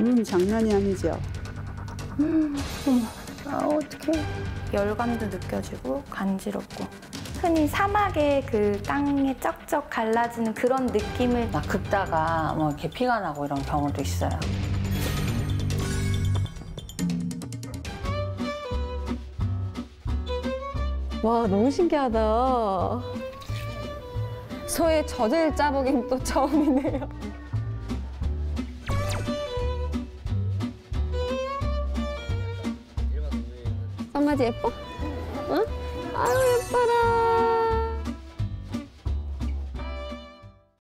음, 장난이 아니죠. 아, 어떡해. 열감도 느껴지고 간지럽고 흔히 사막의 그 땅에 쩍쩍 갈라지는 그런 느낌을 막 긁다가 뭐 이렇게 피가 나고 이런 경우도 있어요. 와 너무 신기하다. 소의 젖을 짜보긴 또 처음이네요. 강아지 예뻐? 응? 아유 예뻐라.